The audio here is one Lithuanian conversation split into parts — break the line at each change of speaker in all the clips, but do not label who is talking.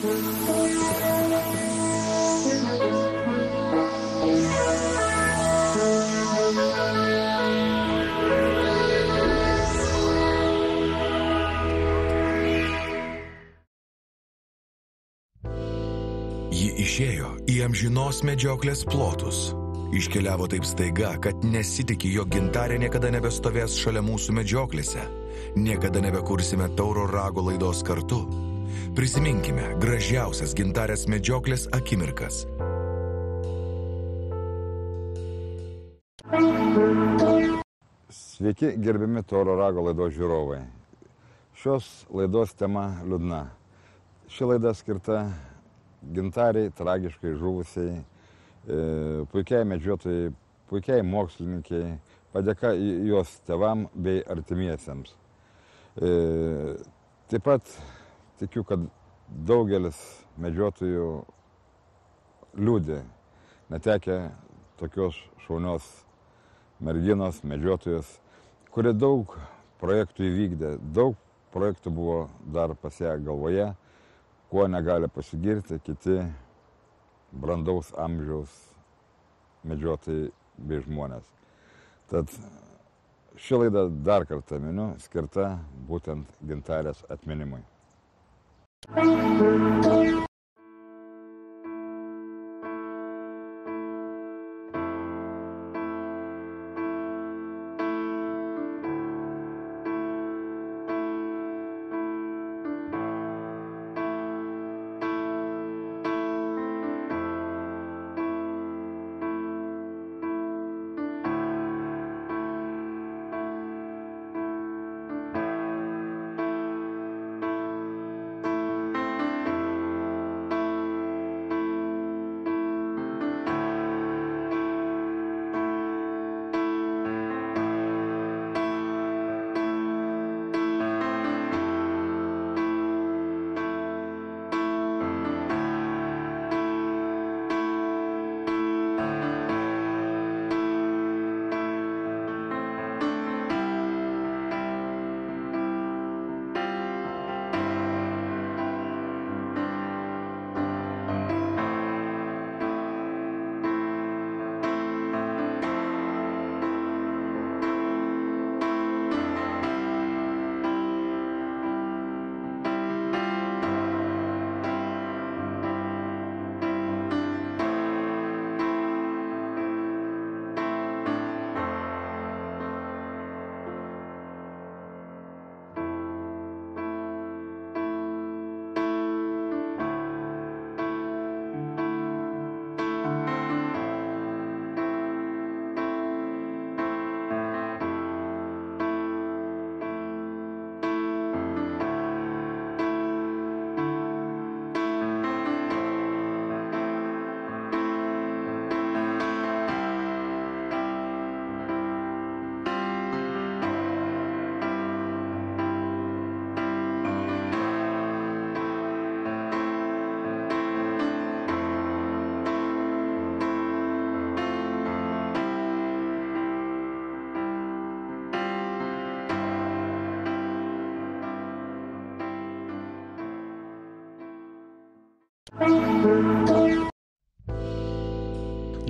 Ji išėjo į amžinos medžioklės plotus. Iškeliavo taip staiga, kad nesitikė, jog gintarė niekada nebestovės šalia mūsų medžioklėse. Niekada nebekursime tauro rago laidos kartu. Prisiminkime gražiausias gintarės medžioklės akimirkas.
Sveiki, gerbiami Toro rago laidos žiūrovai. Šios laidos tema liūdna. Ši laida skirta gintariai, tragiškai žuvusiai, e, puikiai medžiotojai, puikiai mokslininkiai, padėka jos tevam bei artimiesiems. E, Taip pat tikiu, kad daugelis medžiotojų liūdė, netekę tokios šaunios merginos, medžiotojos, kurie daug projektų įvykdė, daug projektų buvo dar pas ją galvoje, kuo negali pasigirti kiti brandaus amžiaus medžiotojai bei žmonės. Tad ši laida dar kartą miniu, skirta būtent gintarės atminimui. どうも。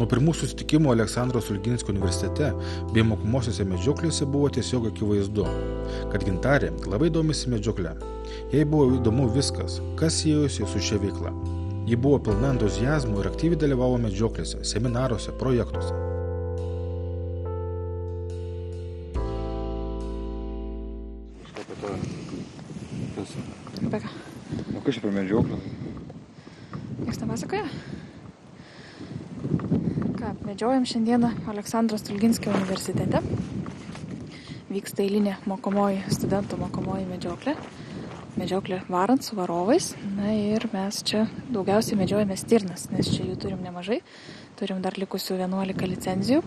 Nuo pirmų susitikimų Aleksandro Sulginskio universitete bei mokomosiose medžioklėse buvo tiesiog akivaizdu, kad gintarė labai domisi medžiokle. Jai buvo įdomu viskas, kas siejosi su šia veikla. Ji buvo pilna entuzijazmo ir aktyviai dalyvavo medžioklėse, seminaruose, projektuose.
Apie?
Apie ką?
Nu, kas čia per medžioklę?
Niekas nepasakoja? Ką, medžiojam šiandieną Aleksandro Stulginskio universitete. Vyksta eilinė mokomoji, studentų mokomoji medžioklė. Medžioklė varant su varovais. Na ir mes čia daugiausiai medžiojame stirnas, nes čia jų turim nemažai. Turim dar likusių 11 licenzijų.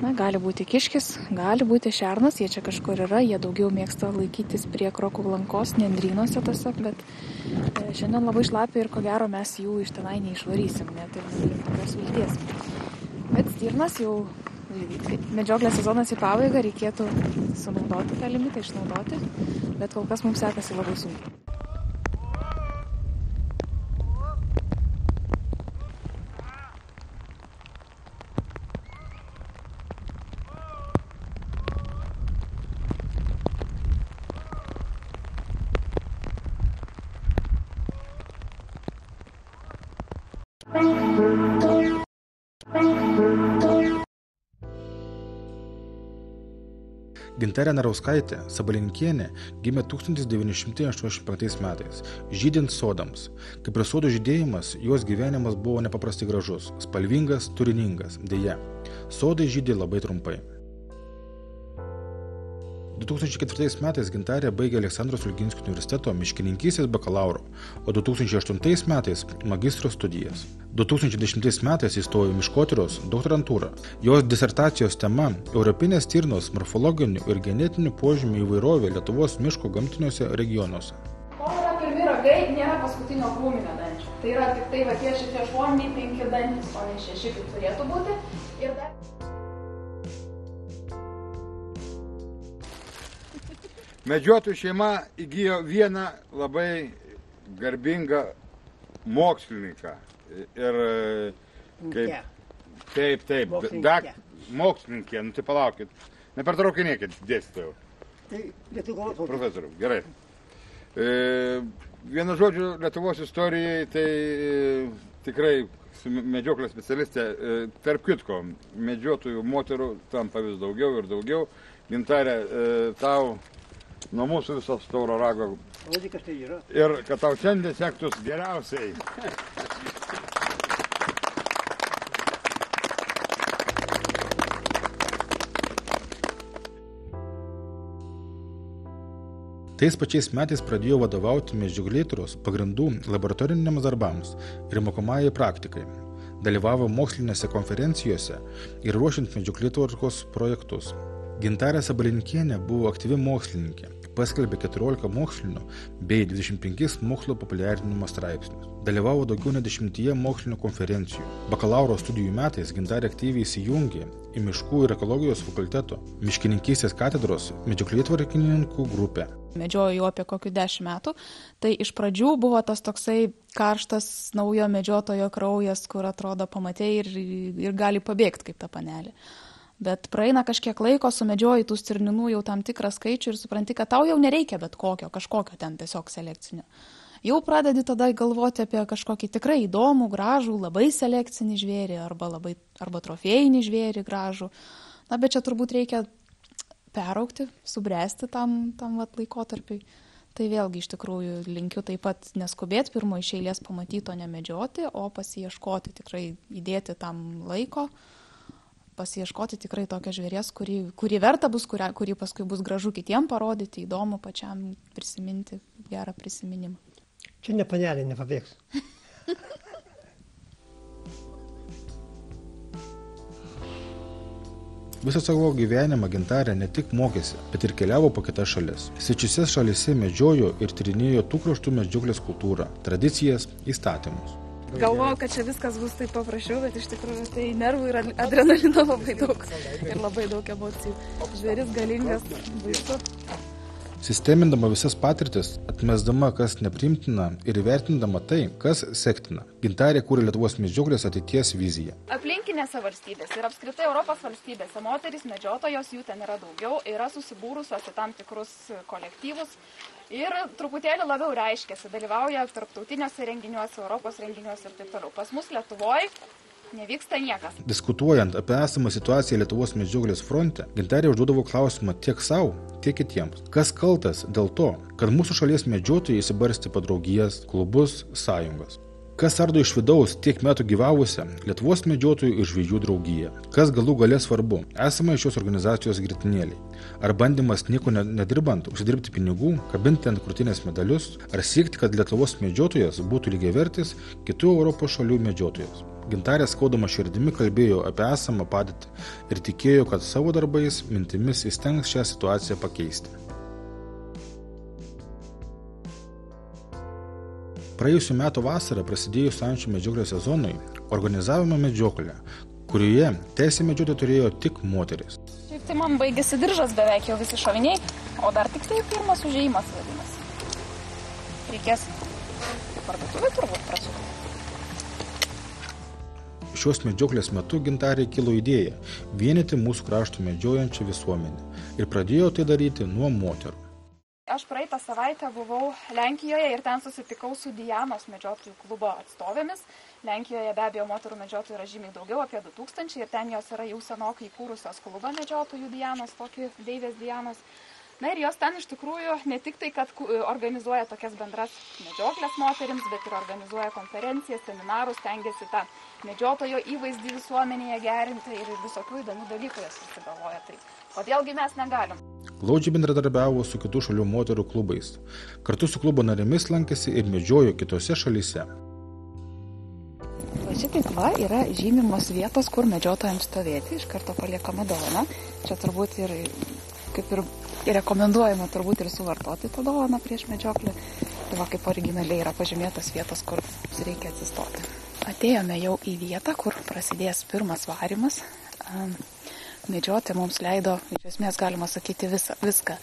Na, gali būti kiškis, gali būti šernas, jie čia kažkur yra, jie daugiau mėgsta laikytis prie krokų lankos, nendrynuose tose, bet e, šiandien labai šlapia ir ko gero mes jų iš tenai neišvarysim, net ir tokios vilties. Bet stirnas jau kai medžioklės sezonas į pabaigą, reikėtų sunaudoti tą limitą, išnaudoti, bet kol kas mums sekasi labai sunkiai.
Gintarė Narauskaitė Sabalinkienė gimė 1985 metais, žydint sodams. Kaip ir sodų žydėjimas, jos gyvenimas buvo nepaprastai gražus, spalvingas, turiningas, dėja. Sodai žydė labai trumpai. 2004 metais Gintarė baigė Aleksandros Ulginskio universiteto miškininkystės bakalauro, o 2008 metais magistro studijas. 2010 metais įstojo miškotyros doktorantūrą. Jos disertacijos tema - Europinės stirnos morfologinių ir genetinių požymių įvairovė Lietuvos miško gamtiniuose regionuose.
Ragai, nėra paskutinio krūminio dančio. Tai yra tik tai va tie šitie šoniniai penki dantys, o ne šeši kaip turėtų būti.
Medžiotojų šeima įgyjo vieną labai garbingą mokslininką. Ir e, kaip, taip, taip,
Mokslininkė.
mokslininkė, nu tai palaukit, nepertraukinėkit dėstytojų,
Tai lietuvių kalbos
profesorių, gerai. E, vienu žodžiu, Lietuvos istorijai tai e, tikrai medžioklės specialistė, e, tarp kitko, medžiotojų moterų tampa vis daugiau ir daugiau. Gintarė, e, tau nuo mūsų visos tauro rago
Rodyk, kas tai yra.
ir kad tau šiandien sektųs geriausiai.
Tais pačiais metais pradėjo vadovauti medžioklėtros pagrindų laboratoriniams darbams ir mokomajai praktikai. Dalyvavo mokslinėse konferencijose ir ruošiant medžioklėtvarkos projektus. Gintarė Sabalinkienė buvo aktyvi mokslininkė, paskelbė 14 mokslinių bei 25 mokslo populiarinimo straipsnius. Dalyvavo daugiau nei 10 mokslinių konferencijų. Bakalauro studijų metais Gintarė aktyviai įsijungė į Miškų ir ekologijos fakulteto miškininkystės katedros medžioklėtvarkininkų grupę.
Medžioju jau apie kokių dešimt metų. Tai iš pradžių buvo tas toksai karštas naujo medžiotojo kraujas, kur atrodo pamatė ir, ir gali pabėgti kaip ta panelė. Bet praeina kažkiek laiko, sumedžioji tų stirninų jau tam tikrą skaičių ir supranti, kad tau jau nereikia bet kokio, kažkokio ten tiesiog selekcinio. Jau pradedi tada galvoti apie kažkokį tikrai įdomų, gražų, labai selekcinį žvėrį arba, labai, arba trofėjinį žvėrį gražų. Na, bet čia turbūt reikia peraukti, subręsti tam, tam vat, laikotarpiui. Tai vėlgi iš tikrųjų linkiu taip pat neskubėti pirmo iš eilės pamatyti, o nemedžioti, o pasieškoti, tikrai įdėti tam laiko, pasieškoti tikrai tokio žvėries, kurį, kurį verta bus, kurią, kurį paskui bus gražu kitiem parodyti, įdomu pačiam prisiminti, gerą prisiminimą.
Čia ne panelė, nepabėgs.
Visą savo gyvenimą gintarė ne tik mokėsi, bet ir keliavo po kitas šalis. Svečiuose šalise medžiojo ir tyrinėjo tų kraštų medžioklės kultūrą, tradicijas, įstatymus.
Galvojau, kad čia viskas bus taip paprasčiau, bet iš tikrųjų tai nervų ir adrenalino labai daug. Ir labai daug emocijų. Žvėris galingas, baisu.
Sistemindama visas patirtis, atmesdama kas neprimtina ir įvertindama tai, kas sektina, gintarė kūrė Lietuvos medžioklės ateities viziją.
Aplinkinėse valstybėse ir apskritai Europos valstybėse moterys medžiotojos, jų ten yra daugiau, yra susibūrusios į tam tikrus kolektyvus ir truputėlį labiau reiškiasi, dalyvauja tarptautiniuose renginiuose, Europos renginiuose ir taip toliau. Pas mus Lietuvoje nevyksta niekas.
Diskutuojant apie esamą situaciją Lietuvos medžioklės fronte, gintarė užduodavo klausimą tiek savo, tiek kitiems. Kas kaltas dėl to, kad mūsų šalies medžiotojai įsibarsti padraugijas, klubus, sąjungas? Kas ardo iš vidaus tiek metų gyvavusią Lietuvos medžiotojų ir žvėjų draugiją? Kas galų galę svarbu? Esame šios organizacijos gritinėliai. Ar bandymas nieko ne- nedirbant, užsidirbti pinigų, kabinti ant krūtinės medalius, ar siekti, kad Lietuvos medžiotojas būtų lygiavertis kitų Europos šalių medžiotojas? Gintarė skaudama širdimi kalbėjo apie esamą padėtį ir tikėjo, kad savo darbais, mintimis įstengs šią situaciją pakeisti. Praėjusiu metu vasarą prasidėjus ančių medžioklės sezonui organizavome medžioklę, kurioje teisę medžioti turėjo tik moteris.
Šiaip tai man baigėsi diržas beveik jau visi šoviniai, o dar tik tai pirmas užėjimas vadinasi. Reikės į parduotuvę turbūt prasukti.
Šios medžioklės metu gintarė kilo idėja vienyti mūsų krašto medžiojančią visuomenę ir pradėjo tai daryti nuo moterų.
aš praeitą savaitę buvau Lenkijoje ir ten susitikau su Dianos medžiotojų klubo atstovėmis. Lenkijoje be abejo moterų medžiotojų yra žymiai daugiau, apie 2000 ir ten jos yra jau senokai įkūrusios klubą medžiotojų Dianos, tokį Deivės Dianos. Na ir jos ten iš tikrųjų ne tik tai, kad organizuoja tokias bendras medžioklės moterims, bet ir organizuoja konferencijas, seminarus, tengiasi tą medžiotojo įvaizdį visuomenėje gerinti ir visokių įdomių dalykų jas susigalvoja. Tai kodėlgi mes negalim?
Glaudžiai bendradarbiavo su kitų šalių moterų klubais. Kartu su klubo narėmis lankėsi ir medžiojo kitose šalyse.
Va šitaip va yra žymimos vietos, kur medžiotojams stovėti, iš karto paliekama dovana. Čia turbūt ir kaip ir rekomenduojama turbūt ir suvartoti tą dovaną prieš medžioklę. Tai va kaip originaliai yra pažymėtos vietos, kur reikia atsistoti. Atėjome jau į vietą, kur prasidės pirmas varimas. Medžioti mums leido, iš esmės galima sakyti, visą, viską.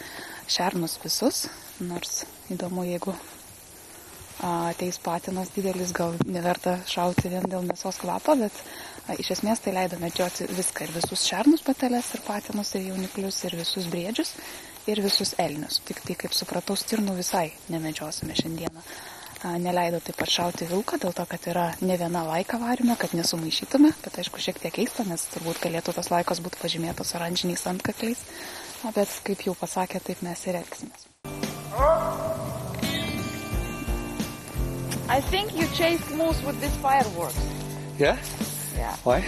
Šernus visus, nors įdomu, jeigu ateis patinas didelis, gal neverta šauti vien dėl mėsos kvapo, bet a, iš esmės tai leido medžioti viską ir visus šernus patelės, ir patinus, ir jauniklius, ir visus briedžius, ir visus elnius. Tik tai, kaip supratau, stirnų visai nemedžiosime šiandieną. A, Neleido taip pat šauti vilką, dėl to, kad yra ne viena laika varime, kad nesumaišytume, bet aišku šiek tiek keista, nes turbūt galėtų tos laikos būti pažymėtos oranžiniais antkakliais, bet kaip jau pasakė, taip mes ir elgsimės. I think you chased moose with these fireworks.
Yeah?
Yeah.
Why?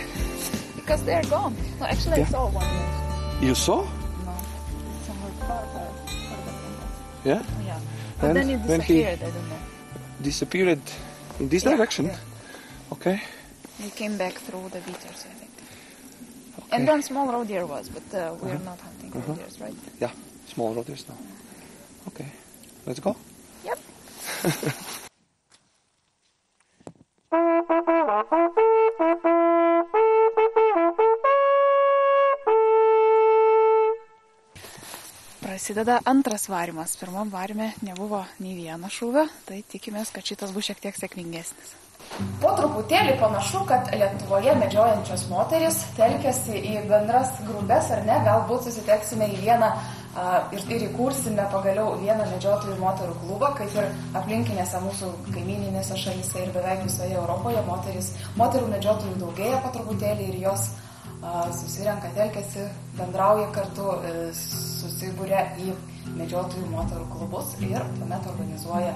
Because they're gone. No, actually I
Yeah.
saw one moose.
You saw?
No. Somewhere far, far, from us.
Yeah?
Yeah. But
And
then it
when he-
disappeared, I don't know.
Disappeared in this
Yeah,
direction?
yeah.
Okay.
He came back through the beaters, I think.
okay.
And then small roe deer was, but uh, we are not hunting roe
Uh-huh.
deers, right?
Yeah, small rotors now. Okay. Let's go.
Yep. Prasideda antras varimas. Pirmam varime nebuvo nei vieno šūvio, tai tikimės, kad šitas bus šiek tiek sėkmingesnis. Po truputėlį panašu, kad Lietuvoje medžiojančios moteris telkėsi į bendras grupės, ar ne, galbūt susiteksime į vieną ir, ir įkursime pagaliau vieną medžiotojų moterų klubą, kaip ir aplinkinėse mūsų kaimininėse šalyse ir beveik visoje Europoje moteris, moterų medžiotojų daugėja po truputėlį ir jos susirenka, telkėsi, bendrauja kartu, e, susibūrė į medžiotojų moterų klubus ir tuomet organizuoja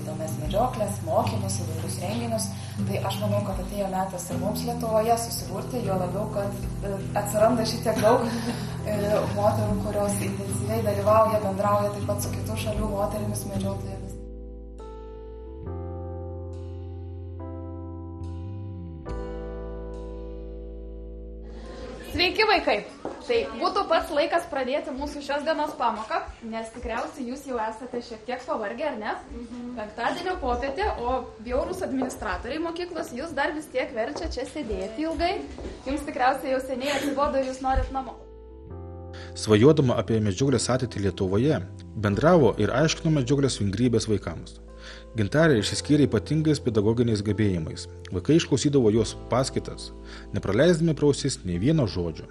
įdomias medžioklės, mokymus, įvairius renginius. Tai aš manau, kad atėjo metas ir mums Lietuvoje susiburti, jo labiau, kad e, atsiranda šitiek daug e, moterų, kurios intensyviai dalyvauja, bendrauja taip pat su kitų šalių moterimis medžiotojomis. Sveiki vaikai! Tai būtų pats laikas pradėti mūsų šios dienos pamoką, nes tikriausiai jūs jau esate šiek tiek pavargę, ar ne? Penktadienio popietė, o bjaurūs administratoriai mokyklos jūs dar vis tiek verčia čia sėdėti ilgai. Jums tikriausiai jau seniai atsibodo ir jūs norit namo.
Svajodama apie medžioklės ateitį Lietuvoje, bendravo ir aiškino medžioklės vingrybės vaikams. Gintarė išsiskyrė ypatingais pedagoginiais gebėjimais. Vaikai išklausydavo jos paskaitas, nepraleisdami prausis nei vieno žodžio.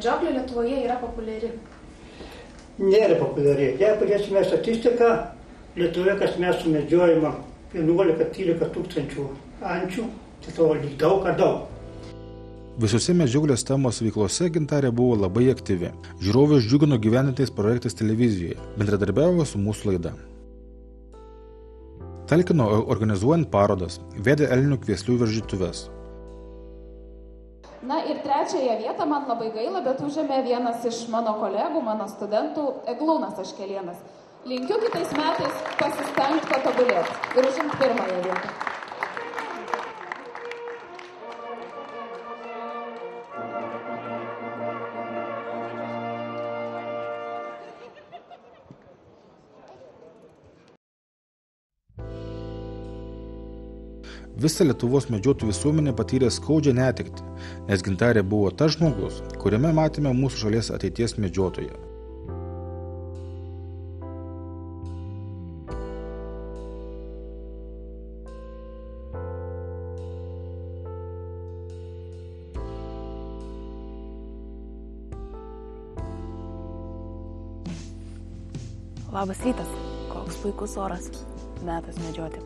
Medžioklė Lietuvoje yra populiari?
Nėra populiari. Jei pažiūrėsime statistiką, Lietuvoje kasmet sumedžiojama 11-13 tūkstančių ančių. Tai to lyg daug ar daug.
Visose medžioklės temos veiklose gintarė buvo labai aktyvi. Žiūrovai džiugino gyvenantais projektais televizijoje, bendradarbiavo su mūsų laida. Talkino organizuojant parodas, vedė Elnių kvieslių varžytuves.
Na ir trečiąją vietą man labai gaila, bet užėmė vienas iš mano kolegų, mano studentų, Eglūnas Aškelienas. Linkiu kitais metais pasistengti patobulėti ir užimti pirmąją vietą.
Visa Lietuvos medžiotojų visuomenė patyrė skaudžią netikti, nes gintarė buvo tas žmogus, kuriame matėme mūsų šalies ateities medžiotoją.
Labas rytas, koks puikus oras, metas medžioti.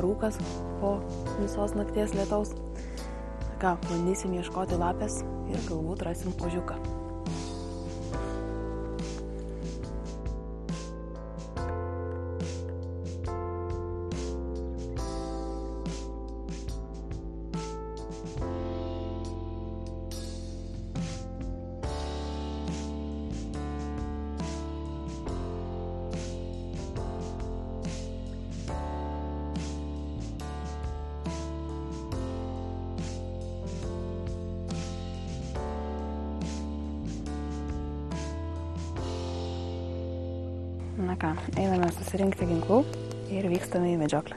Rūkas po visos nakties lietaus. Ką, bandysim ieškoti lapės ir galbūt rasim ožiuką. Na ką, einame susirinkti ginklų ir vykstame į medžioklę.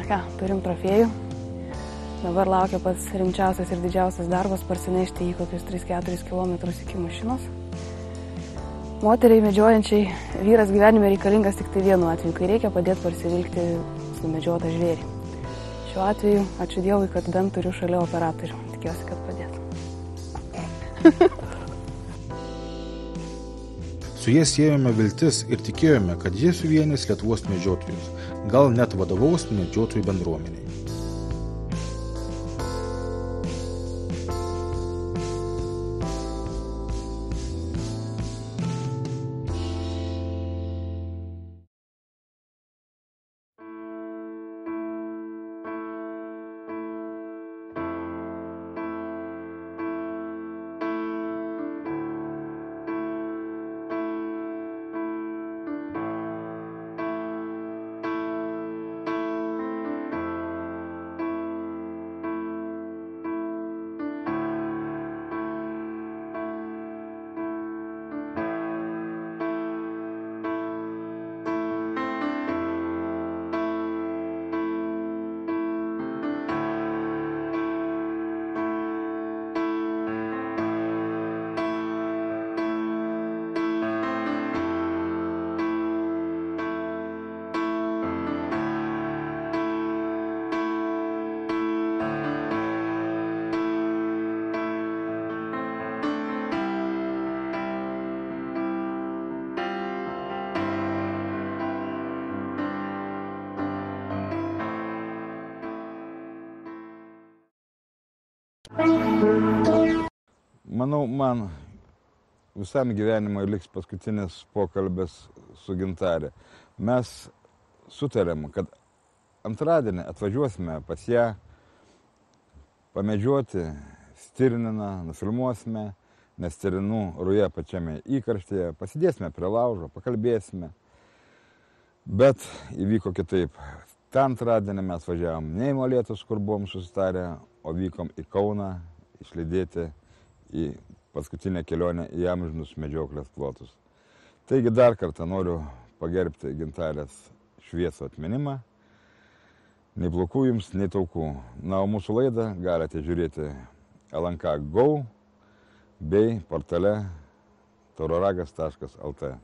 Na ką, turim trofėjų. Dabar laukia pats rimčiausias ir didžiausias darbas parsinešti į kokius 3-4 km iki mašinos. Moteriai medžiojančiai vyras gyvenime reikalingas tik tai vienu atveju, kai reikia padėti parsivilkti sumedžiotą žvėrį. Šiuo atveju ačiū Dievui, kad bent turiu šalia operatorių. Tikiuosi, kad padėtų.
Su jie siejome viltis ir tikėjome, kad jie suvienys Lietuvos medžiotojus, gal net vadovaus medžiotojų bendruomeniai.
Manau, man visam gyvenimui liks paskutinis pokalbis su gintarė. Mes sutarėm, kad antradienį atvažiuosime pas ją pamedžioti stirniną, nufilmuosime, nes stirninų ruja pačiame įkarštyje, pasidėsime prie laužo, pakalbėsime. Bet įvyko kitaip. Ta antradienį mes važiavom ne į Molėtus, kur buvom susitarę, o vykom į Kauną išlydėti į paskutinę kelionę į amžinus medžioklės plotus. Taigi dar kartą noriu pagerbti gintarės šviesų atminimą. Nei plaukų jums, nei taukų. Na, o mūsų laidą galite žiūrėti LNK Go bei portale tauroragas.lt.